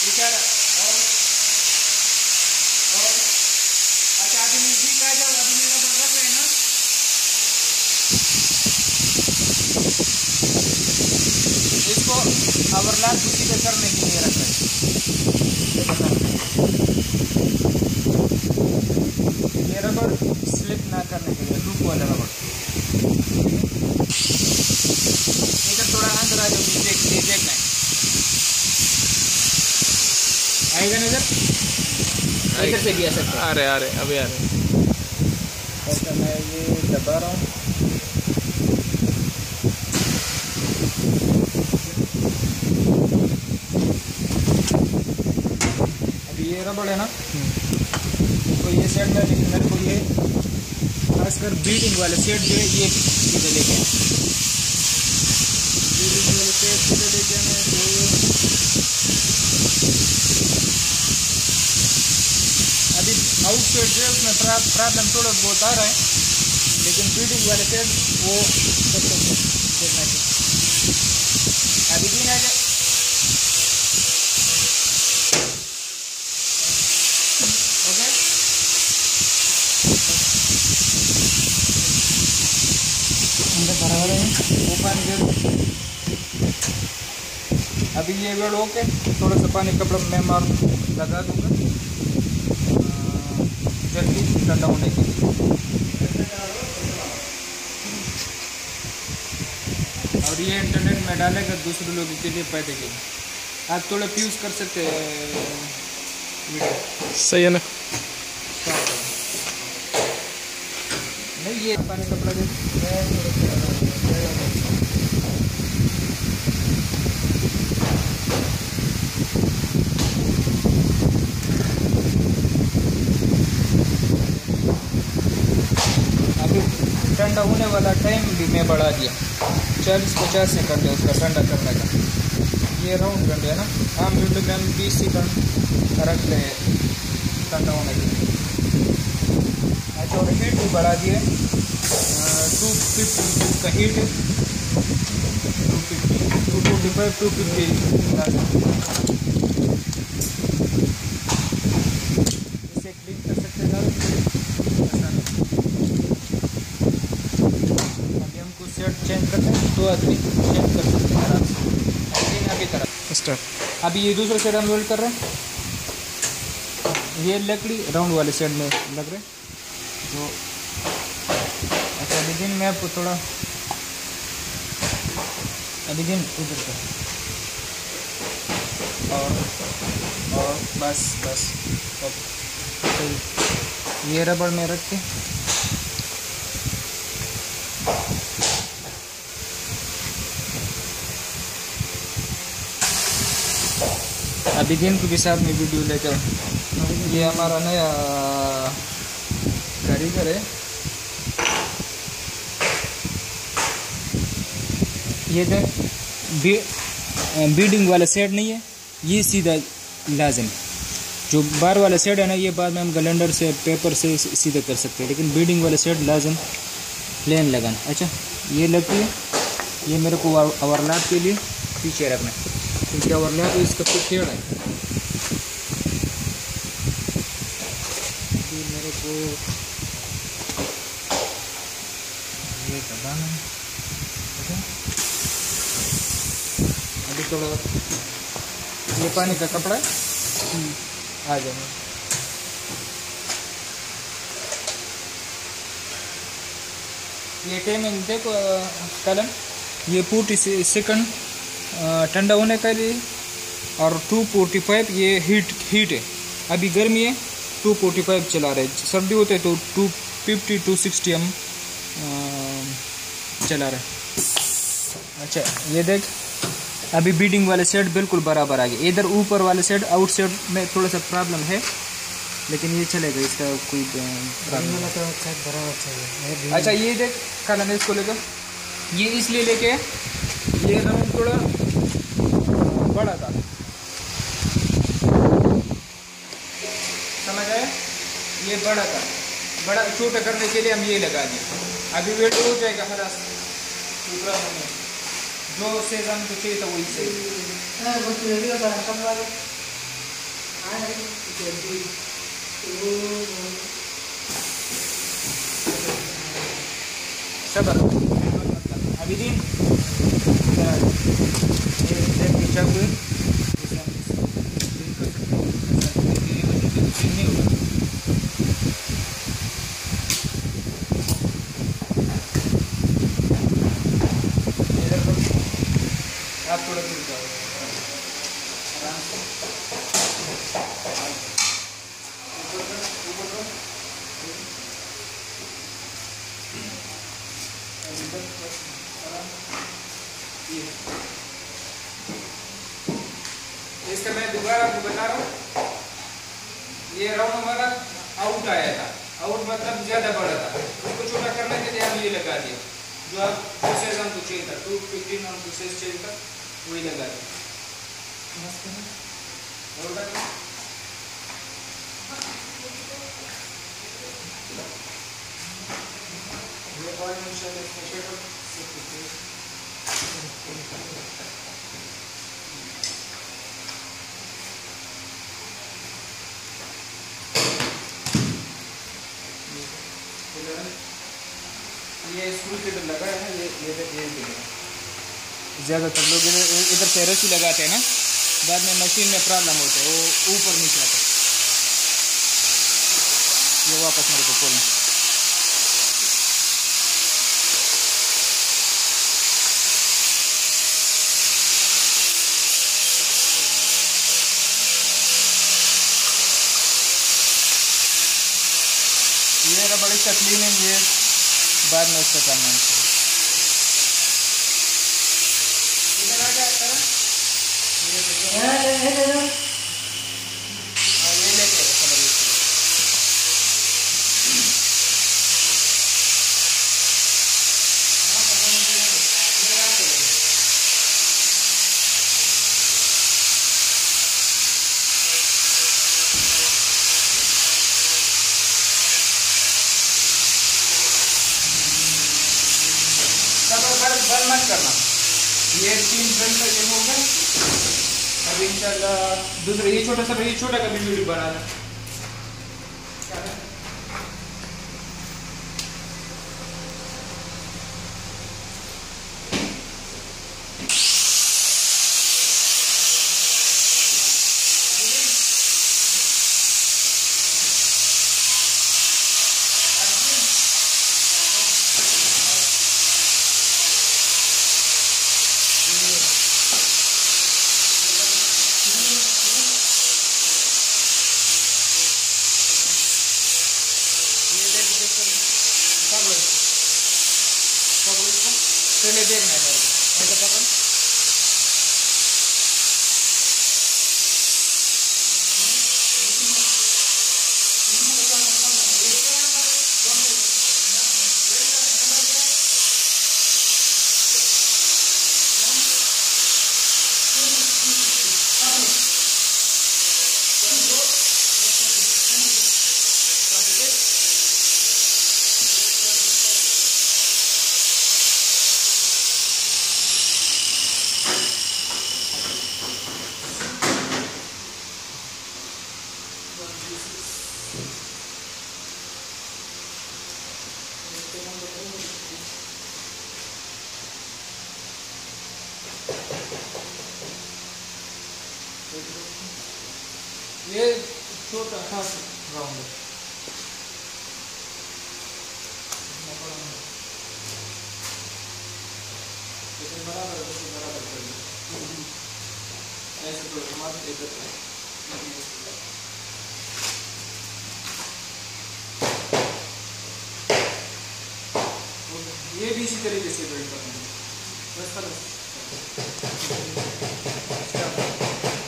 और और अच्छा, का जब अभी मेरा ना, इसको अवरलाल करने के लिए रखा है। स्लिप ना करने के लिए लूप वाला आ रहे आ रहे अभी आ रहे ऐसा मैं ये दबा रहा हूँ। अभी ये रबड़ है ना? तो ये सेट में लेकिन मेरे को ये खासकर बीडिंग वाले सेट जो है ये लेके आए बीडिंग वाले सेट सीधे लेके आने तो अभी सेट जो उसमें प्रॉब्लम थोड़ा बहुत आ रहा है लेकिन बीडिंग वाले सेट वो देखना चाहिए अभी दिन आ जाए बराबर है। वो पानी दे अभी ये वेड ओके। थोड़ा सा पानी कपड़ा मैं मार लगा दूँगा। जल्दी ठंडा होने के लिए और ये इंटरनेट में डालेगा दूसरे लोगों के लिए पैदे के लिए। आप थोड़ा फ्यूज कर सकते हैं सही है ना? नहीं ये पानी कपड़ा दे ठंडा टाइम भी मैं बढ़ा दिया। चालीस पचास सेकंड है उसका ठंडा करने का। ये राउंड गंड है ना? आम वीडियो में हम बीस सेकंड रख रहे हैं। ठंडा होने के लिए। अच्छा और हीट भी बढ़ा दिए टू फिफ्टी टू का heat two fifty two forty five to fifty इसे क्लीन कर सकते हैं आसान अभी हमको सेट चेंज करते हैं दो आदमी चेंज कर सकते हैं आराम से लेकिन अभी तरह अभी ये दूसरा सेट हम वेल्ड कर रहे हैं। ये लकड़ी राउंड वाले सेट में लग रहे हैं। तो अच्छा लेकिन मैं आपको थोड़ा अभी उधर कर और और, बस बस। अब सही ये रबड़ में रख के दिन को भी साथ में वीडियो लेकर ये हमारा नया कारीगर है। ये देख बी, बीडिंग वाला सेट नहीं है ये सीधा लाजम जो बार वाला सेट है ना ये बाद में हम कैलेंडर से पेपर से सीधा कर सकते हैं। लेकिन बीडिंग वाला सेट लाजम प्लेन लगाना। अच्छा ये लगती है ये मेरे को ओवरलैप के लिए पीछे रखना क्योंकि ओवरलैप इसका कुछ टेढ़ है ये मेरे को ये दबाना है अभी थोड़ा ये पानी का कपड़ा? है आ जाएँगे ये टाइमिंग देखो, कलम। ये फोर्टी सेकंड ठंडा होने का लिए, और टू फोर्टी फाइव ये हीट हीट है। अभी गर्मी है। टू फोर्टी फाइव चला रहे हैं। सर्दी होते तो टू फिफ्टी टू सिक्सटी हम चला रहे अच्छा ये देख, अभी बीडिंग वाले सेट बिल्कुल बराबर आ गए। इधर ऊपर वाले सेट आउट सेट में थोड़ा सा प्रॉब्लम है, लेकिन ये चलेगा, इसका कोई प्रॉब्लम अच्छा ये देख, कल हमें इसको लेकर, ये इसलिए लेके, ये राउंड थोड़ा बड़ा था समझ आया ये बड़ा था। बड़ा छोटा करने के लिए हम ये लगा दिए। अभी वेट हो जाएगा प्रॉब्लम नहीं जो सेज हमको चाहिए था वही सही Eh, waktu lagi ada angkat lagi. Ada jadi. सबर अबिदीन ये एक पीछा हुए आप थोड़ा दूर जाओ आराम से इसका मैं दोबारा आपको बता रहा हूँ ये राउंड हमारा आउट आया था। आउट मतलब ज़्यादा बड़ा था। उसको छोटा करने के लिए हम ये लगा दिए जो आप साइज़ हमको चाहिए था टू फिफ्टीन हमको साइज़ चाहिए था वही लगा दिया। और उठा के- ये है। स्क्रू के इधर लगा है ज़्यादातर लोग इधर इधर से रस्सी लगाते हैं ना, बाद में मशीन में प्रॉब्लम होते है, वो ऊपर नीचे आता है ये वापस मेरे को खोलना ये रबड़ इसका क्लीनिंग ये बाद में उसको करना है? ये देखो। Eh, eh, eh, eh. हाँ, ये लेके आओ, समझ लीजिए। सब बंद बंद मत करना। ये तीन फ्रेंड का ये हो गया। अब इंशाल्लाह दूसरा, ये छोटा सा, ये छोटा का भी वीडियो बनाना ये छोटा राउंड तो ये भी इसी तरीके से बेल्ट करना है। बस बस।